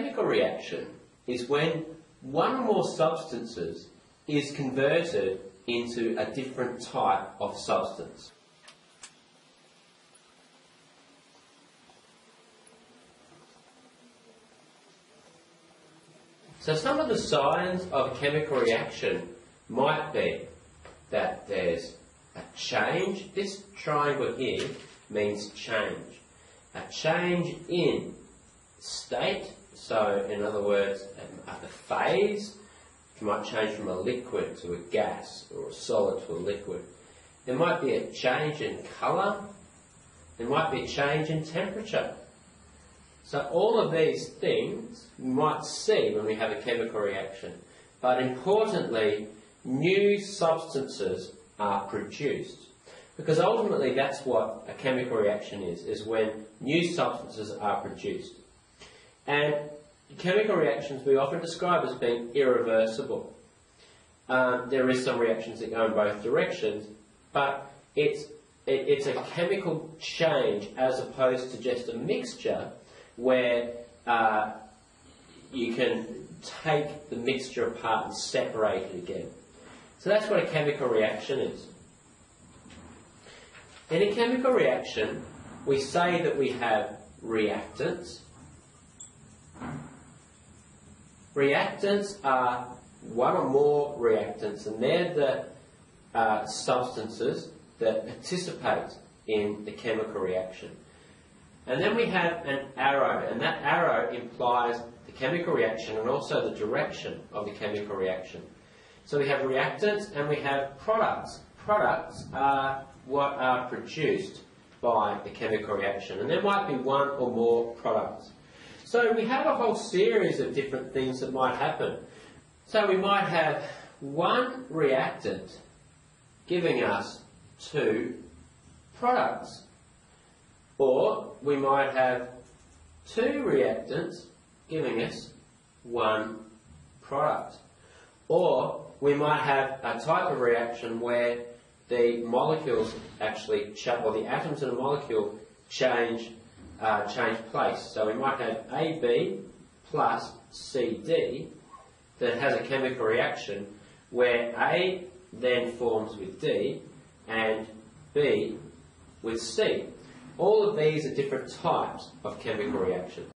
chemical reaction is when one or more substances is converted into a different type of substance. So some of the signs of a chemical reaction might be that there's a change. This triangle here means change. A change in state, so in other words, at the phase, it might change from a liquid to a gas or a solid to a liquid. There might be a change in colour. There might be a change in temperature. So all of these things you might see when we have a chemical reaction. But importantly, new substances are produced. Because ultimately that's what a chemical reaction is, is when new substances are produced. And chemical reactions we often describe as being irreversible. Um, there is some reactions that go in both directions, but it's, it, it's a chemical change as opposed to just a mixture where uh, you can take the mixture apart and separate it again. So that's what a chemical reaction is. In a chemical reaction, we say that we have reactants. Reactants are one or more reactants, and they're the uh, substances that participate in the chemical reaction. And then we have an arrow, and that arrow implies the chemical reaction and also the direction of the chemical reaction. So we have reactants and we have products. Products are what are produced by the chemical reaction, and there might be one or more products. So we have a whole series of different things that might happen. So we might have one reactant giving us two products. Or we might have two reactants giving us one product. Or we might have a type of reaction where the molecules actually, or the atoms in a molecule change, uh, change place. So we might have AB plus CD that has a chemical reaction where A then forms with D and B with C. All of these are different types of chemical reactions.